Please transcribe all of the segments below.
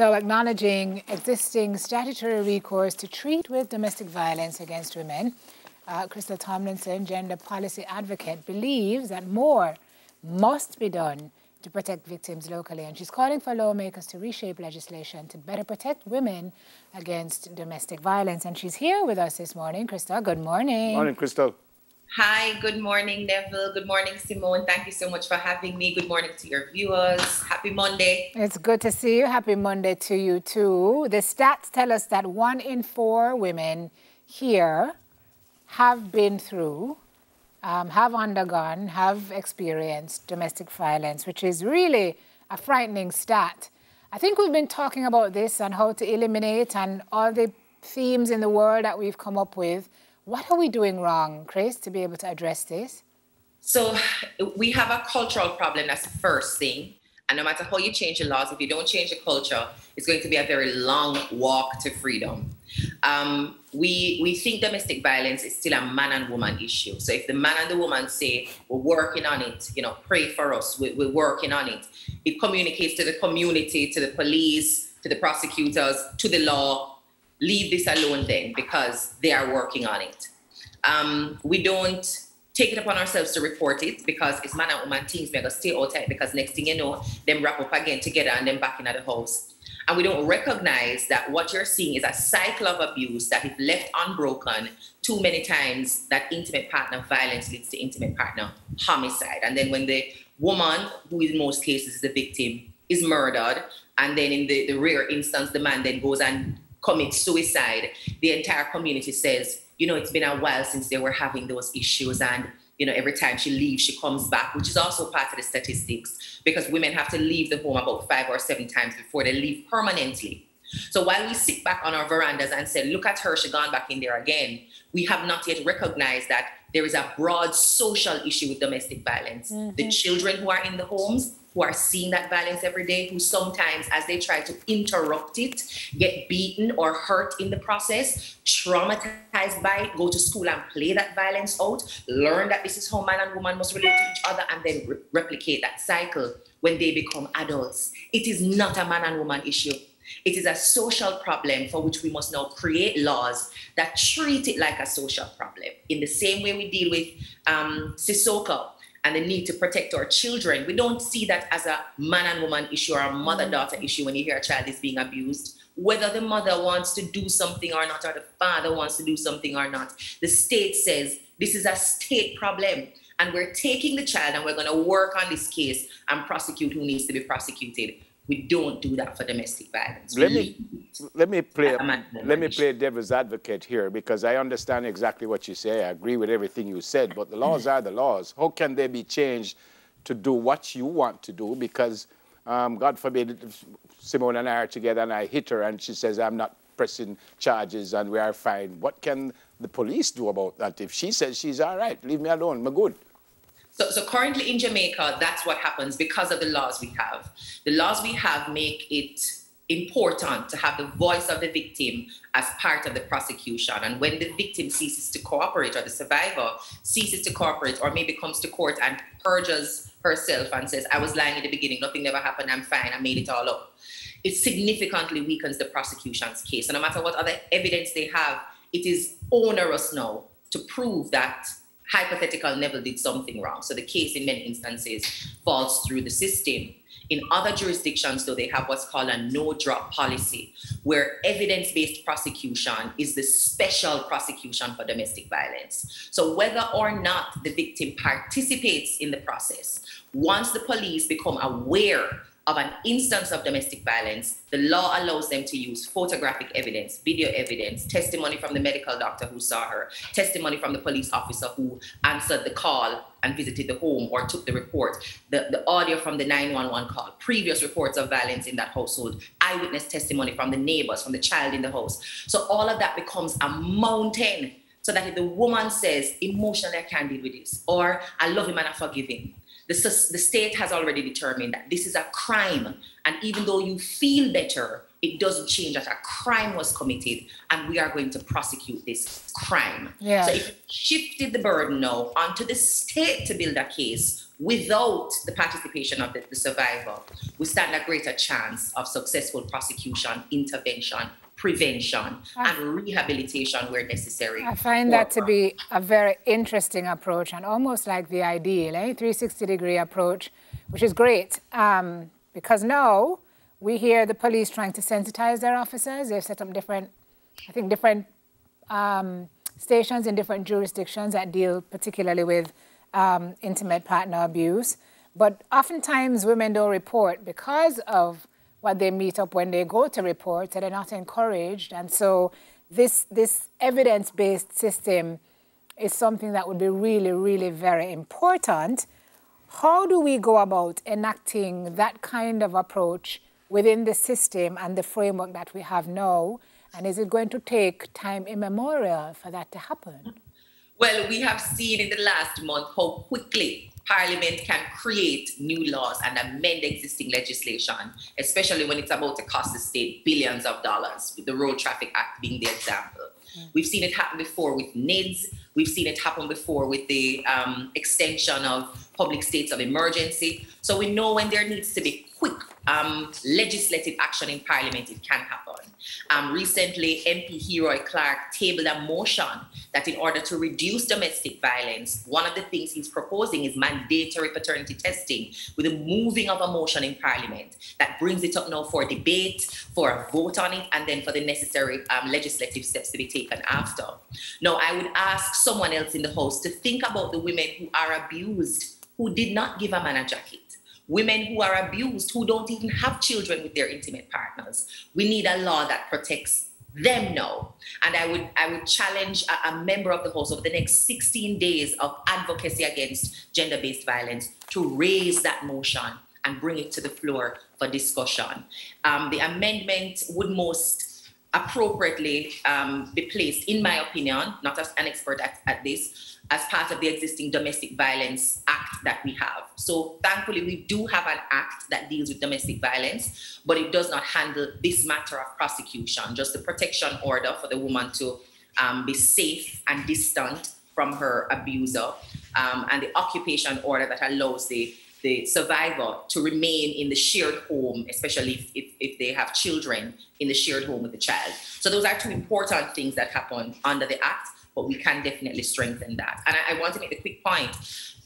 So, acknowledging existing statutory recourse to treat with domestic violence against women, uh, Crystal Tomlinson, gender policy advocate, believes that more must be done to protect victims locally. And she's calling for lawmakers to reshape legislation to better protect women against domestic violence. And she's here with us this morning. Crystal, good morning. Morning, Crystal. Hi, good morning, Neville. Good morning, Simone. Thank you so much for having me. Good morning to your viewers. Happy Monday. It's good to see you. Happy Monday to you, too. The stats tell us that one in four women here have been through, um, have undergone, have experienced domestic violence, which is really a frightening stat. I think we've been talking about this and how to eliminate and all the themes in the world that we've come up with. What are we doing wrong, Chris, to be able to address this? So, we have a cultural problem. That's the first thing. And no matter how you change the laws, if you don't change the culture, it's going to be a very long walk to freedom. Um, we we think domestic violence is still a man and woman issue. So if the man and the woman say we're working on it, you know, pray for us, we, we're working on it. It communicates to the community, to the police, to the prosecutors, to the law, leave this alone then because they are working on it. Um, we don't take it upon ourselves to report it because it's man and woman teams. We're going to stay outside because next thing you know, them wrap up again together and then back into the house. And we don't recognize that what you're seeing is a cycle of abuse that if left unbroken too many times, that intimate partner violence leads to intimate partner homicide. And then when the woman, who in most cases is the victim, is murdered, and then in the, the rare instance, the man then goes and commit suicide, the entire community says, you know, it's been a while since they were having those issues. And, you know, every time she leaves, she comes back, which is also part of the statistics because women have to leave the home about five or seven times before they leave permanently. So while we sit back on our verandas and say, look at her, she gone back in there again, we have not yet recognized that there is a broad social issue with domestic violence. Mm-hmm. The children who are in the homes, who are seeing that violence every day, who sometimes, as they try to interrupt it, get beaten or hurt in the process, traumatized by it, go to school and play that violence out, learn that this is how man and woman must relate to each other, and then re- replicate that cycle when they become adults. It is not a man and woman issue. It is a social problem for which we must now create laws that treat it like a social problem. In the same way we deal with um, and the need to protect our children, we don't see that as a man and woman issue or a mother daughter mm-hmm. issue when you hear a child is being abused. Whether the mother wants to do something or not, or the father wants to do something or not, the state says this is a state problem and we're taking the child and we're going to work on this case and prosecute who needs to be prosecuted. We don't do that for domestic violence. Let me let me play let me play devil's advocate here because I understand exactly what you say. I agree with everything you said, but the laws are the laws. How can they be changed to do what you want to do? Because um, God forbid, Simone and I are together and I hit her and she says I'm not pressing charges and we are fine. What can the police do about that? If she says she's all right, leave me alone, I'm good. So, so currently in Jamaica, that's what happens because of the laws we have. The laws we have make it important to have the voice of the victim as part of the prosecution. And when the victim ceases to cooperate or the survivor ceases to cooperate or maybe comes to court and purges herself and says, I was lying in the beginning, nothing never happened, I'm fine, I made it all up, it significantly weakens the prosecution's case. And no matter what other evidence they have, it is onerous now to prove that hypothetical Neville did something wrong. So the case in many instances falls through the system. In other jurisdictions, though, they have what's called a no drop policy, where evidence based prosecution is the special prosecution for domestic violence. So, whether or not the victim participates in the process, once the police become aware of an instance of domestic violence, the law allows them to use photographic evidence, video evidence, testimony from the medical doctor who saw her, testimony from the police officer who answered the call and visited the home or took the report, the, the audio from the 911 call, previous reports of violence in that household, eyewitness testimony from the neighbors, from the child in the house. So all of that becomes a mountain so that if the woman says, emotionally, I can't deal with this, or I love him and I forgive him, the, the state has already determined that this is a crime. And even though you feel better, it doesn't change that a crime was committed and we are going to prosecute this crime. Yeah. So if you shifted the burden now onto the state to build a case without the participation of the, the survivor, we stand a greater chance of successful prosecution, intervention, prevention, and rehabilitation where necessary. I find that to be a very interesting approach and almost like the ideal, eh? 360 degree approach, which is great. Um, because now we hear the police trying to sensitize their officers. They've set up different, I think, different um, stations in different jurisdictions that deal particularly with um, intimate partner abuse. But oftentimes women don't report because of what they meet up when they go to report, and they're not encouraged. And so this, this evidence-based system is something that would be really, really very important. How do we go about enacting that kind of approach within the system and the framework that we have now? And is it going to take time immemorial for that to happen? Well, we have seen in the last month how quickly Parliament can create new laws and amend existing legislation, especially when it's about to cost the state billions of dollars, with the Road Traffic Act being the example. Mm. We've seen it happen before with NIDS. We've seen it happen before with the um, extension of public states of emergency. So we know when there needs to be quick um, legislative action in Parliament, it can happen. Um, recently, MP Heroy Clarke tabled a motion that in order to reduce domestic violence, one of the things he's proposing is mandatory paternity testing with the moving of a motion in Parliament that brings it up now for debate, for a vote on it, and then for the necessary um, legislative steps to be taken after. Now, I would ask someone else in the House to think about the women who are abused, who did not give a man a jacket women who are abused, who don't even have children with their intimate partners. We need a law that protects them now. And I would I would challenge a, a member of the House over the next 16 days of advocacy against gender-based violence to raise that motion and bring it to the floor for discussion. Um, the amendment would most appropriately um, be placed, in my opinion, not as an expert at, at this, as part of the existing Domestic Violence Act that we have. So thankfully, we do have an act that deals with domestic violence, but it does not handle this matter of prosecution, just the protection order for the woman to um, be safe and distant from her abuser, um, and the occupation order that allows the the survivor to remain in the shared home, especially if, if, if, they have children in the shared home with the child. So those are two important things that happen under the Act but we can definitely strengthen that. And I, I want to make a quick point.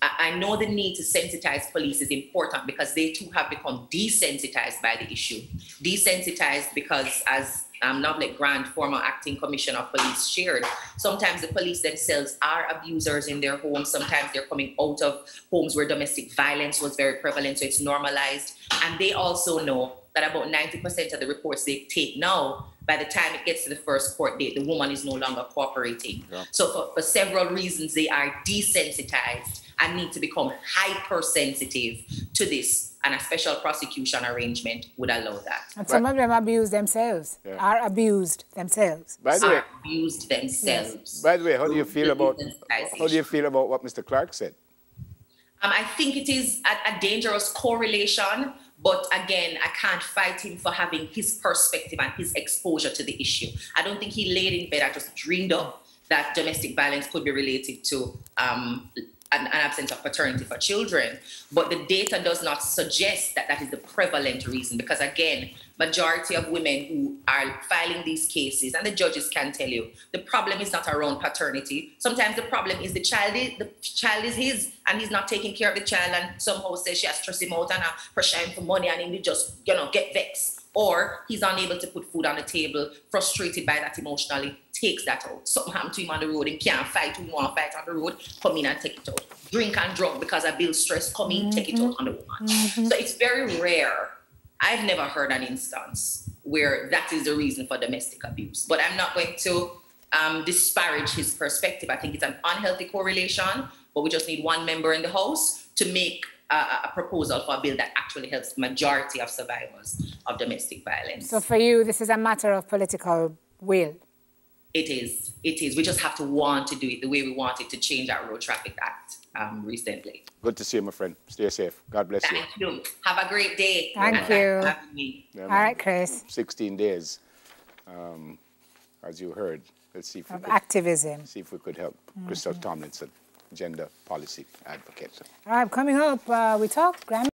I, I know the need to sensitize police is important because they too have become desensitized by the issue. Desensitized because, as um, Novelette Grant, former acting commissioner of police, shared. Sometimes the police themselves are abusers in their homes. Sometimes they're coming out of homes where domestic violence was very prevalent, so it's normalized. And they also know that about 90% of the reports they take now by the time it gets to the first court date, the woman is no longer cooperating. Yeah. So, for, for several reasons, they are desensitized and need to become hypersensitive to this. And a special prosecution arrangement would allow that. And some of them abuse themselves, yeah. are abused themselves. By the way, abused themselves. Yes. By the way, how do you feel about how do you feel about what Mr. Clarke said? Um, I think it is a, a dangerous correlation but again, I can't fight him for having his perspective and his exposure to the issue. I don't think he laid in bed I just dreamed up that domestic violence could be related to um, an, absence of paternity for children. But the data does not suggest that that is the prevalent reason because, again, majority of women who are filing these cases, and the judges can tell you, the problem is not around paternity. Sometimes the problem is the child is, the child is his, and he's not taking care of the child, and somehow says she has stress him out and uh, pressure him for money, and he just, you know, get vexed. Or he's unable to put food on the table, frustrated by that emotionally, takes that out. Something happened to him on the road, he can't fight, he want to fight on the road, come in and take it out. Drink and drunk because I build stress, come in, mm-hmm. take it out on the woman. Mm-hmm. So it's very rare I've never heard an instance where that is the reason for domestic abuse. But I'm not going to um, disparage his perspective. I think it's an unhealthy correlation, but we just need one member in the House to make a, a proposal for a bill that actually helps the majority of survivors of domestic violence. So for you, this is a matter of political will? It is. It is. We just have to want to do it the way we wanted to change our Road Traffic Act um, recently. Good to see you, my friend. Stay safe. God bless Thank you. you. Have a great day. Thank you. Yeah, All right, Chris. 16 days, um, as you heard. Let's see if we of could, activism. See if we could help mm-hmm. Crystal Tomlinson. gender policy advocate. All right, coming up, uh, we talk Grammy.